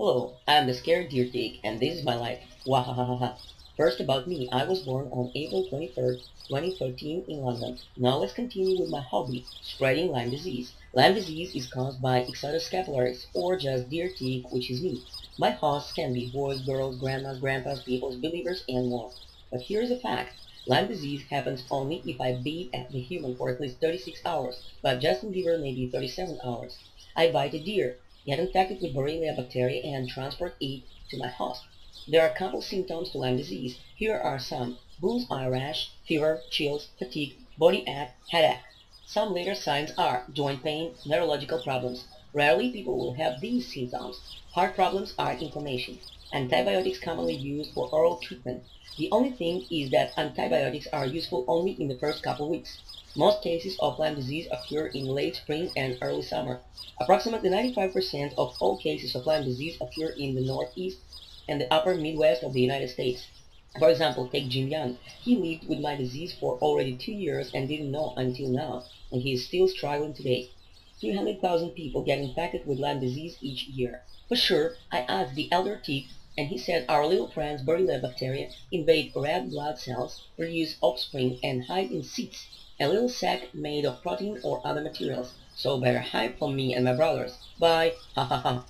Hello, I'm the Scared Deer Tick, and this is my life. Wahahaha. First about me, I was born on April 23rd, 2013 in London. Now let's continue with my hobby, spreading Lyme disease. Lyme disease is caused by Ixodes scapularis, or just deer tick, which is me. My hosts can be boys, girls, grandmas, grandpas, peoples, believers, and more. But here's a fact. Lyme disease happens only if I at the human for at least 36 hours, but Justin Bieber maybe 37 hours. I bite a deer, get infected with Borrelia bacteria, and transport it to my host. There are a couple symptoms to Lyme disease. Here are some. Bull's eye rash, fever, chills, fatigue, body ache, headache. Some later signs are joint pain, neurological problems. Rarely people will have these symptoms. Heart problems are inflammation. Antibiotics commonly used for oral treatment. The only thing is that antibiotics are useful only in the first couple weeks. Most cases of Lyme disease occur in late spring and early summer. Approximately 95% of all cases of Lyme disease occur in the Northeast and the upper Midwest of the United States. For example, take Jim Young. He lived with my disease for already two years and didn't know until now, and he is still struggling today. 300,000 people get infected with Lyme disease each year. For sure, I asked the elder tick, and he said our little friends Borrelia bacteria invade red blood cells, produce offspring, and hide in seeds, a little sac made of protein or other materials. So better hide from me and my brothers. Bye. Ha ha ha.